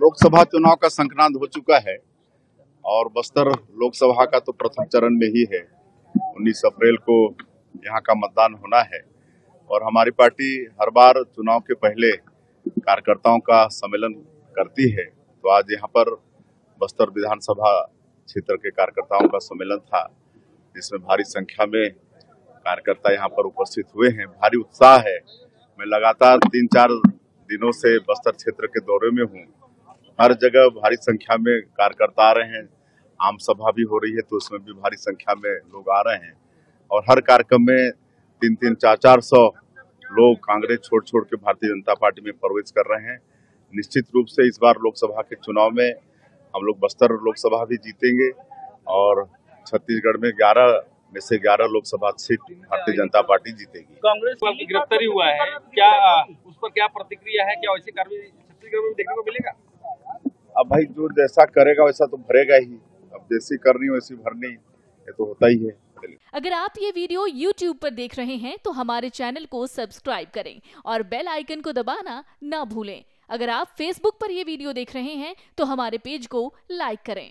लोकसभा चुनाव का संक्रांत हो चुका है और बस्तर लोकसभा का तो प्रथम चरण में ही है। 19 अप्रैल को यहाँ का मतदान होना है और हमारी पार्टी हर बार चुनाव के पहले कार्यकर्ताओं का सम्मेलन करती है। तो आज यहाँ पर बस्तर विधानसभा क्षेत्र के कार्यकर्ताओं का सम्मेलन था, जिसमें भारी संख्या में कार्यकर्ता यहाँ पर उपस्थित हुए हैं। भारी उत्साह है। मैं लगातार तीन चार दिनों से बस्तर क्षेत्र के दौरे में हूँ। हर जगह भारी संख्या में कार्यकर्ता आ रहे हैं। आम सभा भी हो रही है तो उसमें भी भारी संख्या में लोग आ रहे हैं। और हर कार्यक्रम में तीन तीन, चार चार सौ लोग कांग्रेस छोड़ छोड़ के भारतीय जनता पार्टी में प्रवेश कर रहे हैं। निश्चित रूप से इस बार लोकसभा के चुनाव में हम लोग बस्तर लोकसभा भी जीतेंगे और छत्तीसगढ़ में 11 में से 11 लोकसभा सीट भारतीय जनता पार्टी जीतेगी। कांग्रेस गिरफ्तारी हुआ है। क्या, उस पर क्या प्रतिक्रिया है? क्या वैसी कार्रवाई छत्तीसगढ़ में देखने को मिलेगा? अब भाई जो जैसा करेगा वैसा तो भरेगा ही। अब जैसी करनी वैसी भरनी, ये तो होता ही है। अगर आप ये वीडियो YouTube पर देख रहे हैं तो हमारे चैनल को सब्सक्राइब करें और बेल आइकन को दबाना ना भूलें। अगर आप Facebook पर ये वीडियो देख रहे हैं तो हमारे पेज को लाइक करें।